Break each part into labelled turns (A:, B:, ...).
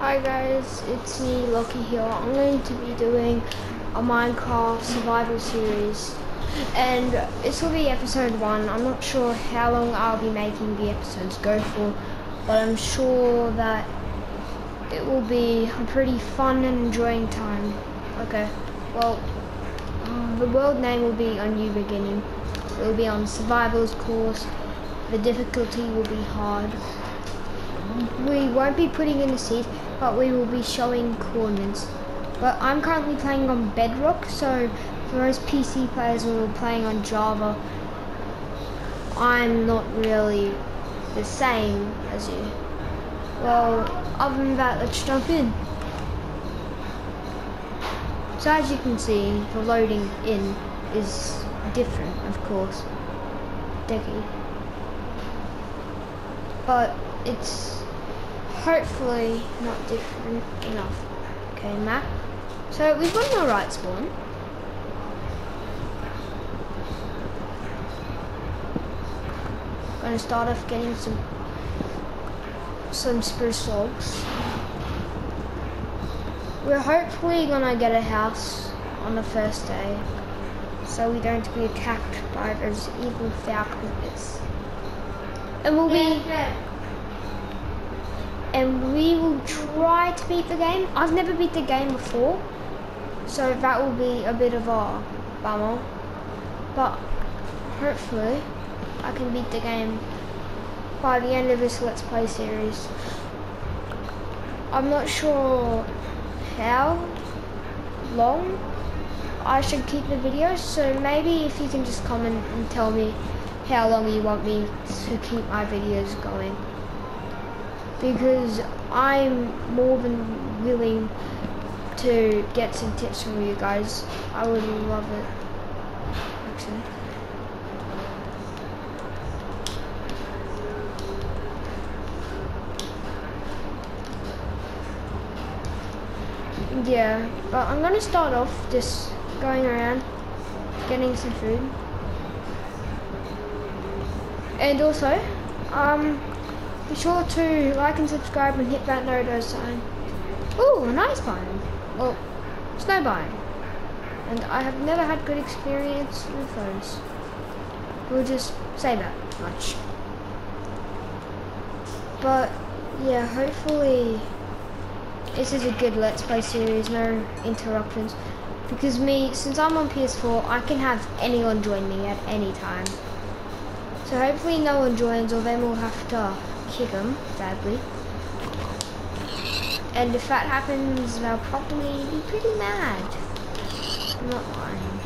A: Hi guys, it's me, Lachie here. I'm going to be doing a Minecraft survival series and this will be episode one. I'm not sure how long I'll be making the episodes go for, but I'm sure that it will be a pretty fun and enjoying time. Okay, well, the world name will be A New Beginning. It will be on survival's course. The difficulty will be hard. We won't be putting in a seed, but we will be showing coordinates. But I'm currently playing on Bedrock, so for those PC players who are playing on Java, I'm not really the same as you. Well, other than that, let's jump in. So as you can see, the loading in is different, of course. Decade. But it's hopefully not different enough. Okay, map. So we've got no right spawn. Gonna start off getting some some spruce logs. We're hopefully gonna get a house on the first day, so we don't be attacked by those evil falconers. And we'll be and we will try to beat the game. I've never beat the game before, so that will be a bit of a bummer. But hopefully, I can beat the game by the end of this Let's Play series. I'm not sure how long I should keep the videos, so maybe if you can just comment and tell me how long you want me to keep my videos going because I'm more than willing to get some tips from you guys. I would love it. Actually. Yeah, but I'm gonna start off just going around getting some food. And also, um, be sure to like and subscribe and hit that notification sign. Ooh, a nice biome. Well, snow biome. And I have never had good experience with those. We'll just say that much. But, yeah, hopefully this is a good Let's Play series, no interruptions. Because me, since I'm on PS4, I can have anyone join me at any time. So hopefully no one joins or then we'll have to kick him, sadly. And if that happens, they'll probably be pretty mad. I'm not lying.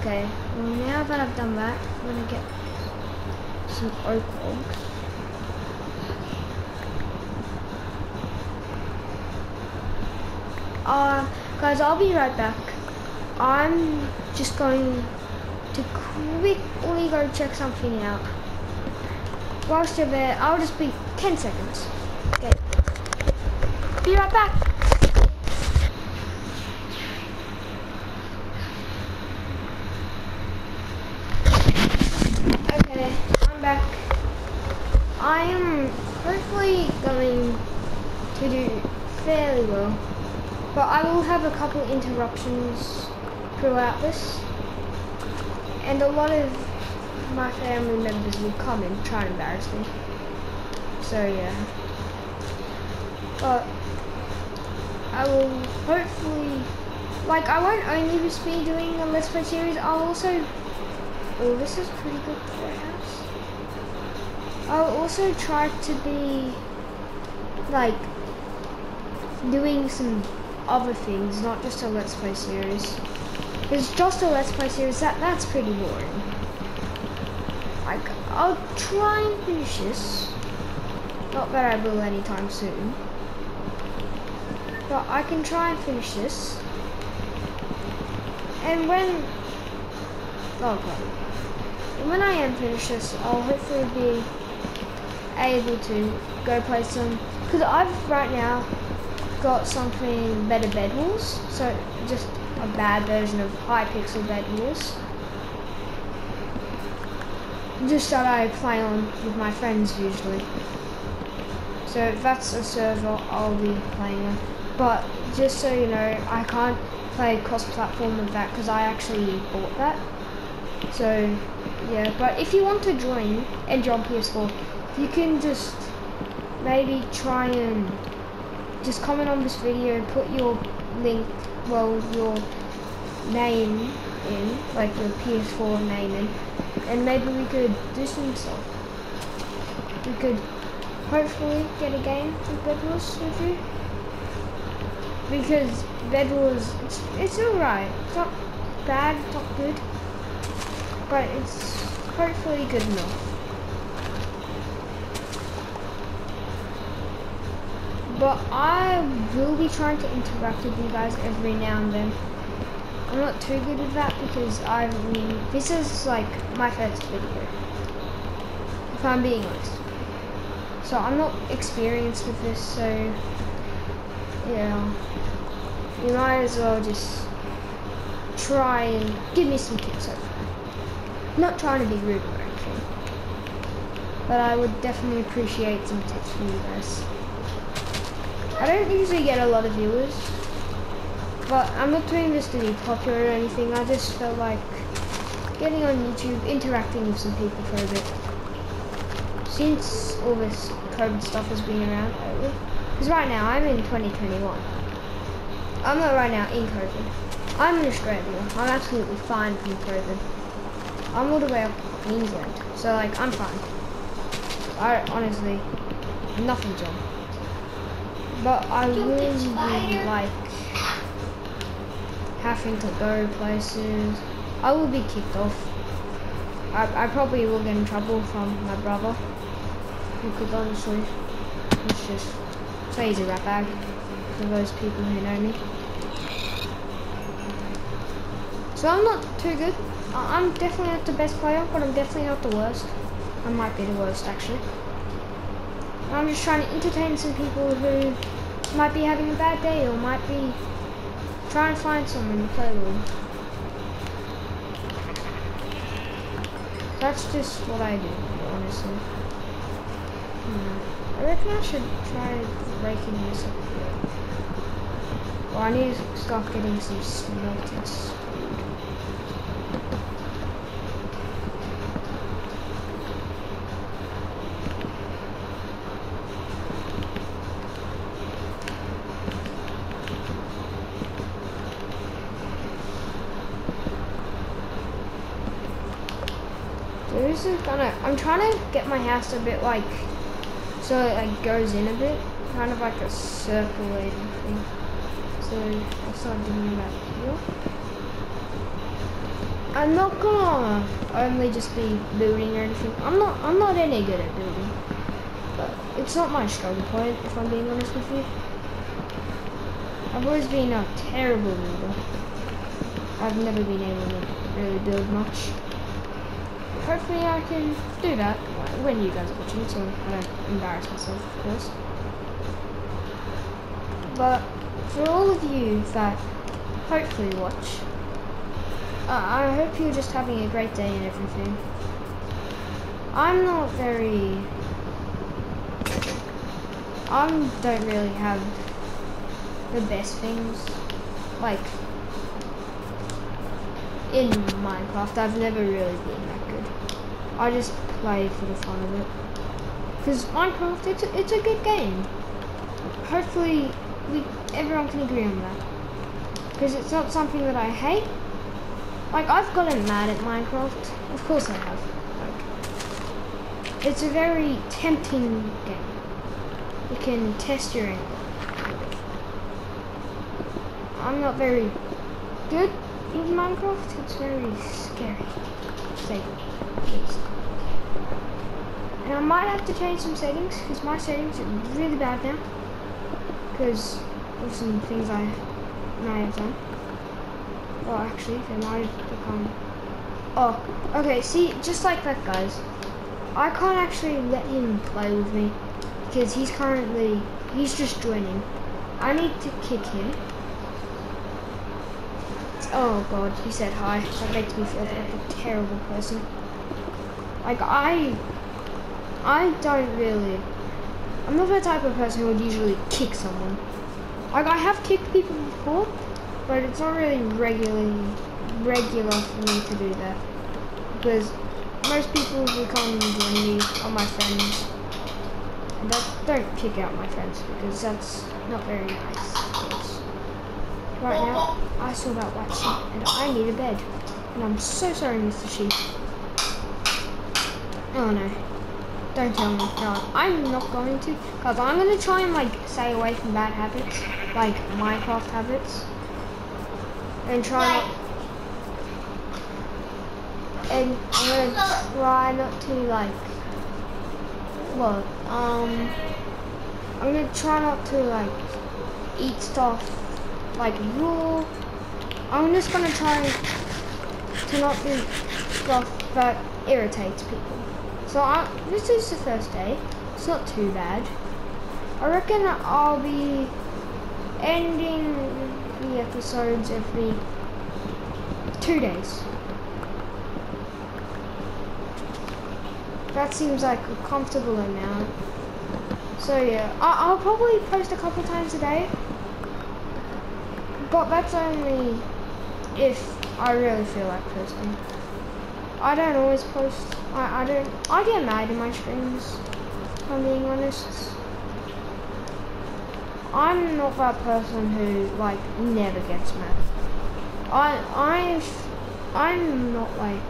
A: Okay, well now that I've done that, I'm gonna get some oak logs. Uh, guys, I'll be right back. I'm just going to quickly go check something out whilst you're there, I'll just be 10 seconds. Okay. Be right back. Okay, I'm back. I am hopefully going to do fairly well, but I will have a couple interruptions throughout this, and a lot of my family members will come and try and embarrass me. So yeah. But I will hopefully like I won't only just be doing a Let's Play series, I'll also Oh this is pretty good for a house. I'll also try to be like doing some other things, not just a Let's Play series. Because just a Let's Play series, that that's pretty boring. Like, I'll try and finish this. Not that I will anytime soon. But I can try and finish this. And when... Oh god. When I am finished this, I'll hopefully be able to go play some... Because I've right now got something better bed wars. So just a bad version of Hypixel bed wars just that I play on with my friends usually. So that's a server I'll be playing on. But just so you know, I can't play cross-platform with that because I actually bought that. So yeah, but if you want to join and jump PS4, you can just maybe try and just comment on this video, put your link, well, your name in, like your PS4 name in, and maybe we could do some stuff. We could hopefully get a game with Bed Wars with you. Because Bed Wars, it's, it's alright. It's not bad, it's not good. But it's hopefully good enough. But I will be trying to interact with you guys every now and then. I'm not too good at that because I mean, this is like my first video. If I'm being honest. So I'm not experienced with this, so yeah. You might as well just try and give me some tips over Not trying to be rude or anything. But I would definitely appreciate some tips from you guys. I don't usually get a lot of viewers. But I'm not doing this to be popular or anything. I just felt like getting on YouTube, interacting with some people for a bit. Since all this COVID stuff has been around, because right now I'm in 2021. I'm not right now in COVID. I'm in Australia. I'm absolutely fine from COVID. I'm all the way up in Queensland, so like I'm fine. I honestly, nothing's on. But I really really like having to go places. I will be kicked off. I, I probably will get in trouble from my brother. Because honestly, it's just say he's a rat bag for those people who know me. So I'm not too good. I'm definitely not the best player, but I'm definitely not the worst. I might be the worst actually. I'm just trying to entertain some people who might be having a bad day or might be Try and find someone to play with. That's just what I do, honestly. Hmm. I reckon I should try breaking this up. Well, I need to start getting some smelters. I'm trying to get my house a bit like, so it like goes in a bit, kind of like a circulating thing. So I'll start doing that here. I'm not gonna only just be building or anything. I'm not, I'm not any good at building. But it's not my strong point, if I'm being honest with you. I've always been a terrible builder. I've never been able to really build much hopefully I can do that when you guys are watching, so I don't embarrass myself, of course. But for all of you that hopefully watch, uh, I hope you're just having a great day and everything. I'm not very... I don't really have the best things, like, in Minecraft. I've never really been good. I just play for the fun of it. Because Minecraft, it's a, it's a good game. Hopefully, we everyone can agree on that. Because it's not something that I hate. Like, I've gotten mad at Minecraft. Of course I have. Like, it's a very tempting game. You can test your anger. I'm not very good in Minecraft. It's very scary. And I might have to change some settings because my settings are really bad now. Because of some things I may have done. Well, actually, they might have become... Oh, okay, see, just like that, guys. I can't actually let him play with me because he's currently, he's just joining. I need to kick him. Oh god, he said hi. That makes me feel like a terrible person. Like, I I don't really I'm not the type of person who would usually kick someone. Like I have kicked people before, but it's not really regularly regular for me to do that because most people who come and join me are my friends. And that, don't kick out my friends because that's not very nice. Right now, I saw that white sheep and I need a bed. And I'm so sorry, Mr. Sheep. Oh no. Don't tell me. No, I'm not going to. Because I'm going to try and like stay away from bad habits. Like Minecraft habits. And try not and I'm gonna try not to like what um I'm gonna try not to like eat stuff like raw I'm just gonna try to not eat stuff that irritates people so I, this is the first day it's not too bad I reckon I'll be ending the episodes every two days That seems like a comfortable amount. So yeah, I will probably post a couple times a day. But that's only if I really feel like posting. I don't always post. I, I don't. I get mad in my streams, if I'm being honest. I'm not that person who, like, never gets mad. I, I've, I'm not like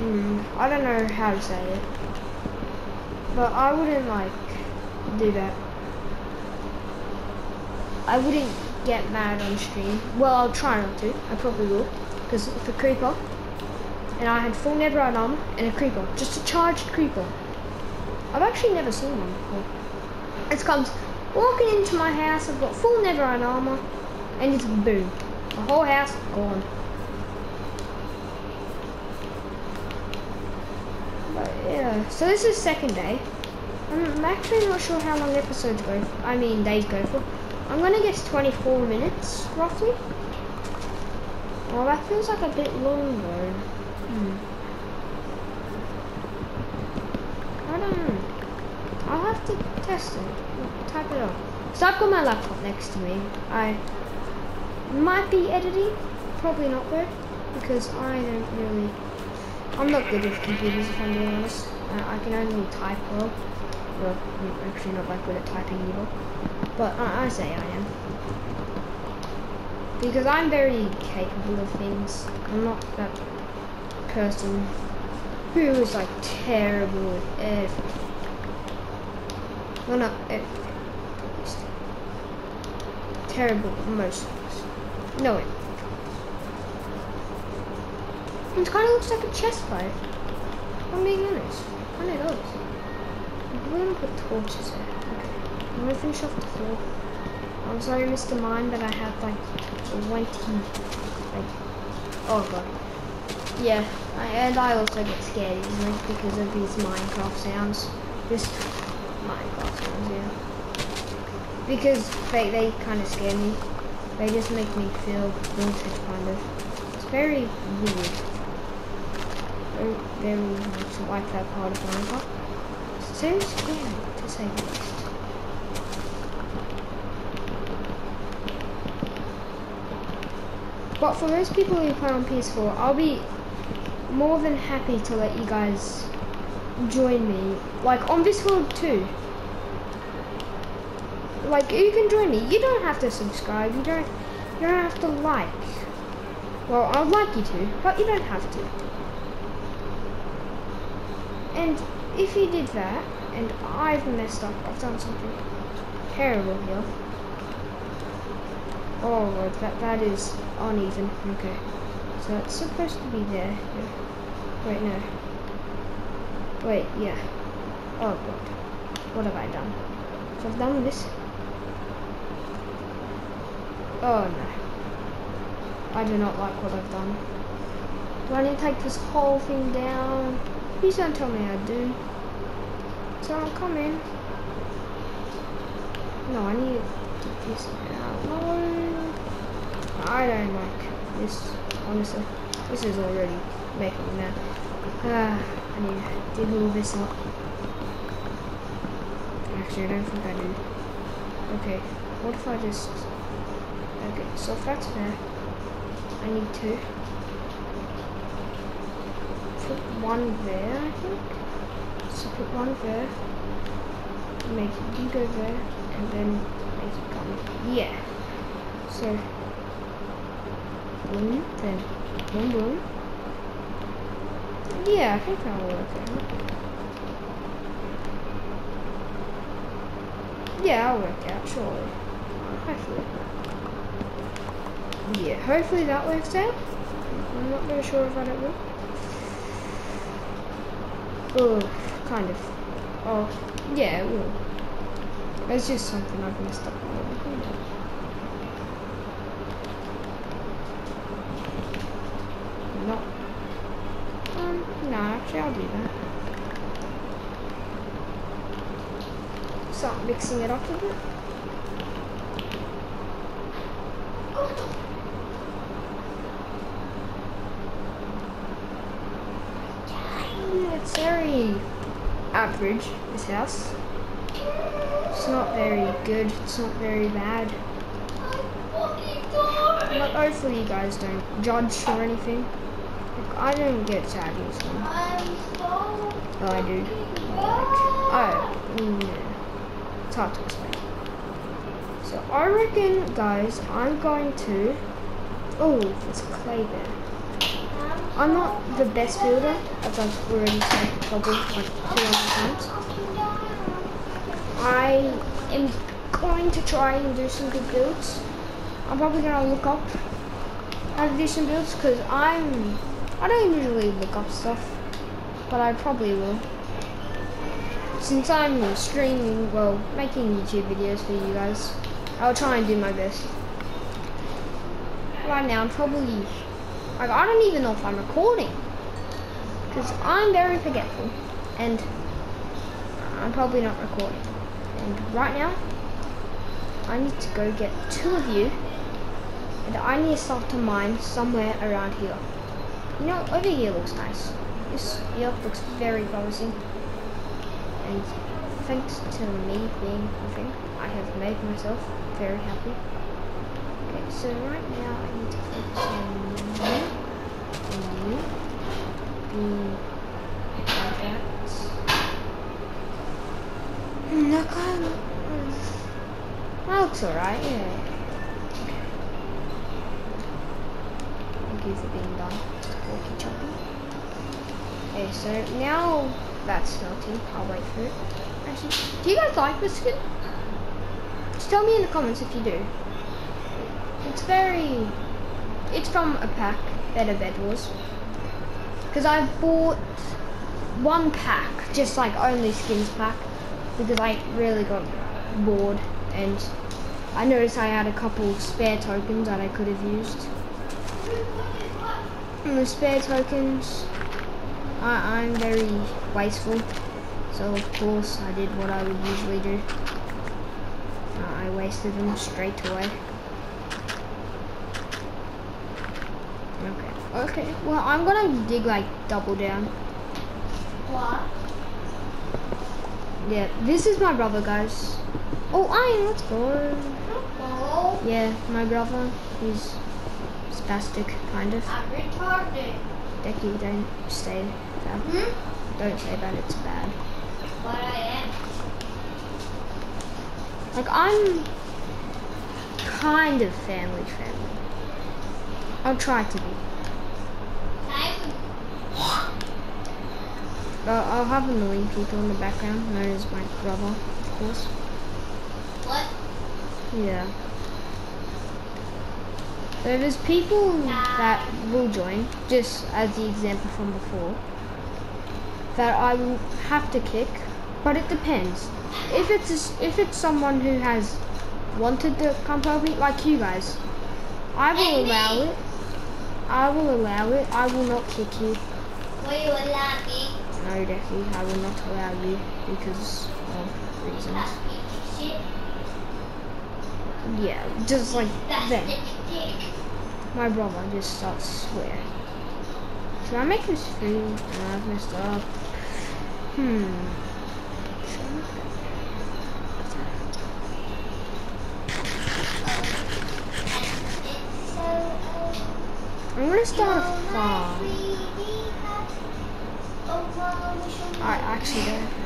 A: Mm, I don't know how to say it. But I wouldn't like do that. I wouldn't get mad on stream. Well, I'll try not to. I probably will. Because a creeper, and I had full netherite armor and a creeper, just a charged creeper. I've actually never seen one before. It comes walking into my house, I've got full netherite armor, and it's boom. The whole house gone. But yeah, so this is second day. I'm actually not sure how long episodes go, for. I mean days go for. I'm gonna guess 24 minutes, roughly. Oh, that feels like a bit long though. Hmm. I don't know. I'll have to test it. Type it up. So I've got my laptop next to me. I might be editing, probably not though, because I don't really I'm not good with computers if I'm being honest. I, I can only type well. Well, I'm actually not that good at typing either. But I, I say I am. Because I'm very capable of things. I'm not that person who is like terrible at everything. Well, not everything. Terrible at most things. No, it. It kind of looks like a chest fight. I'm being honest. Kind of does. We're gonna put torches there. Okay. I'm gonna finish off the floor. I'm sorry, Mr. Mine, but I have like 20. Like, oh god. Yeah, and I also get scared easily because of these Minecraft sounds. Just Minecraft sounds, yeah. Because they, they kind of scare me. They just make me feel haunted, kind of. It's very weird very, very much like that part of Minecraft. So scary, to say the least. But for those people who play on PS4, I'll be more than happy to let you guys join me. Like, on this world too. Like, you can join me. You don't have to subscribe. You don't, you don't have to like. Well, I'd like you to, but you don't have to. And if you did that, and I've messed up, I've done something terrible here. Oh lord, that, that is uneven. Okay. So it's supposed to be there. Yeah. Wait, no. Wait, yeah. Oh god. What have I done? So I've done this. Oh no. I do not like what I've done. Do I need to take this whole thing down? Please don't tell me I do. So I'm coming. No, I need to get this out. No. I don't like this, honestly. This is already making me mad. Uh, I need to dig all this up. Actually, I don't think I do. Okay, what if I just... Okay, so if that's there, I need to put one there, I think. So put one there, make you go there, and then make it come. Yeah. So, boom, then boom, boom. Yeah, I think that'll work out. Yeah, I'll work out, surely. Hopefully. Yeah, hopefully that works out. I'm not very sure if I don't will. Oh, kind of. Oh, yeah, it will. It's just something I've messed up on. No. No, actually I'll do that. Start mixing it up a bit. It's very average, this house. It's not very good, it's not very bad. But hopefully you guys don't judge or anything. I don't get sad easily. Oh, I do. Like, oh, mm, yeah. It's hard to explain. So I reckon, guys, I'm going to... Oh, there's clay there. I'm not the best builder, as I've already said probably like 200 times. I am going to try and do some good builds. I'm probably going to look up how to do some builds because I'm, I don't usually look up stuff, but I probably will. Since I'm streaming, well, making YouTube videos for you guys, I'll try and do my best. Right now, I'm probably like, I don't even know if I'm recording. Because I'm very forgetful. And I'm probably not recording. And right now, I need to go get two of you. And I need to start to mine somewhere around here. You know, over here looks nice. This here looks very promising. And thanks to me being nothing, I have made myself very happy. Okay, so right now I need to focus on you, and you, be like that. That that looks alright, yeah. Thank you for being done. Okay, so now that's melting. I'll wait for it. Actually, do you guys like this skin? Just tell me in the comments if you do. It's very... It's from a pack, Better Bed Wars. Because I bought one pack, just like only skins pack, because I really got bored and I noticed I had a couple spare tokens that I could have used. And the spare tokens, I, I'm very wasteful, so of course I did what I would usually do. Uh, I wasted them straight away. Okay. Okay. Well, I'm gonna dig like double down.
B: What?
A: Yeah. This is my brother, guys. Oh, iron. Let's go. Yeah, my brother. He's spastic, kind of.
B: I'm retarded.
A: Decky, don't say that.
B: Hmm?
A: Don't say that. It's bad.
B: But I am.
A: Like I'm kind of family friendly. I'll try to be. Uh, I'll have annoying people in the background, known as my brother, of course.
B: what?
A: Yeah. So there's people that will join, just as the example from before, that I will have to kick, but it depends. If it's if it's someone who has wanted to come help me, like you guys, I will allow it. I will allow it. I will not kick you.
B: Will you allow me?
A: No, Decky, I will not allow you because of reasons. Yeah, just like then. My brother just starts swearing. Should I make this free? Oh, I've messed up. Hmm. I'm gonna start a farm. Alright, actually, there.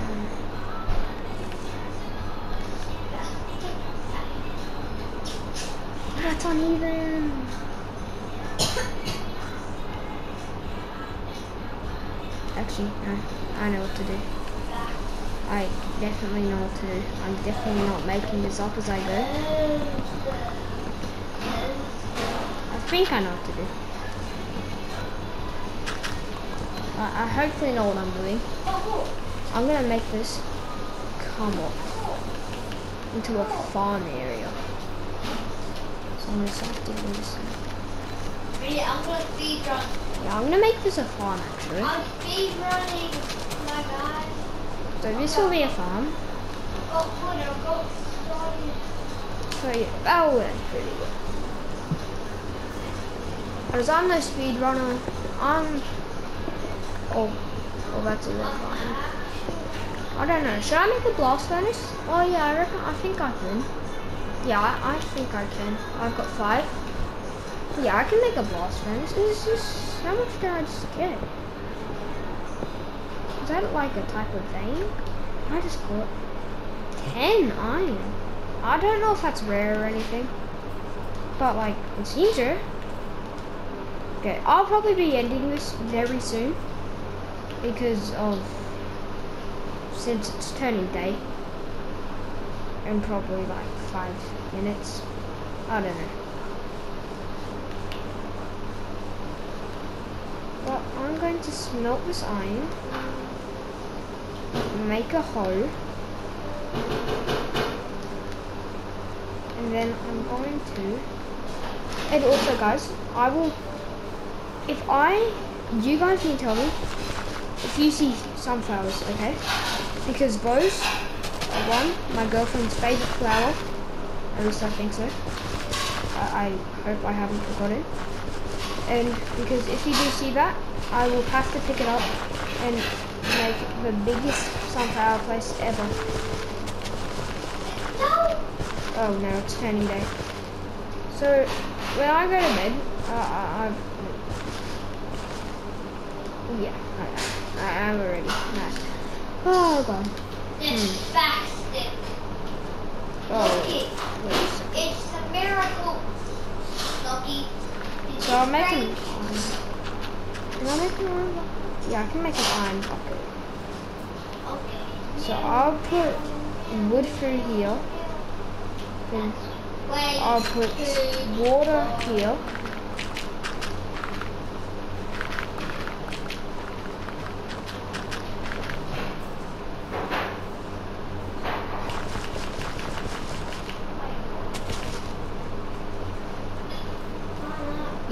A: That's uneven. Actually, no, I know what to do. I definitely know what to do. I'm definitely not making this up as I go. I think I know what to do. I, I hopefully know what I'm doing. I'm gonna make this come up into a farm area. So I'm gonna start doing this.
B: Really, I'm gonna speed run.
A: Yeah, I'm gonna make this a farm actually.
B: I'm speed running, my guy.
A: So this will be a farm.
B: Oh, hold on, go.
A: So yeah, that went pretty good. Because I'm no speed runner. I'm. Oh, oh, that's a little fine. I don't know. Should I make a blast furnace? Oh yeah, I reckon. I think I can. Yeah, I, think I can. I've got five. Yeah, I can make a blast furnace. This is how much did I just get? Is that like a type of vein? I just got ten iron. I don't know if that's rare or anything, but like it's easier. Okay, I'll probably be ending this very soon because of since it's turning day in probably like five minutes. I don't know. Well, I'm going to smelt this iron, make a hole, and then I'm going to. And also, guys, I will. If I, you guys can tell me if you see sunflowers, okay? Because those are one my girlfriend's favorite flower. At least I think so. I, I hope I haven't forgotten. And because if you do see that, I will have to pick it up and make the biggest sunflower place ever.
B: No!
A: Oh no, it's turning day. So when I go to bed, uh, I, I, yeah, I, I, I'm already mad. Oh god.
B: This spastic.
A: Oh,
B: Lachie,
A: wait a second.
B: it's a miracle. Lachie.
A: I'm making.
B: pray?
A: Can I make an iron bucket? Yeah, I can make an iron bucket.
B: Okay.
A: So I'll put wood through here. Then I'll put water here.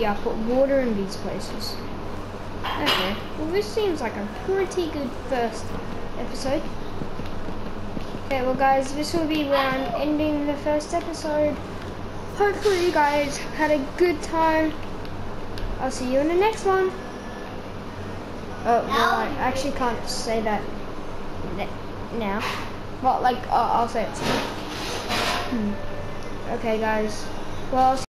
A: Yeah, put water in these places. Okay, well this seems like a pretty good first episode. Okay, well guys, this will be where I'm ending the first episode. Hopefully you guys had a good time. I'll see you in the next one. Oh, well, I actually can't say that now. But like, uh, I'll say it. Hmm. Okay guys, well, I'll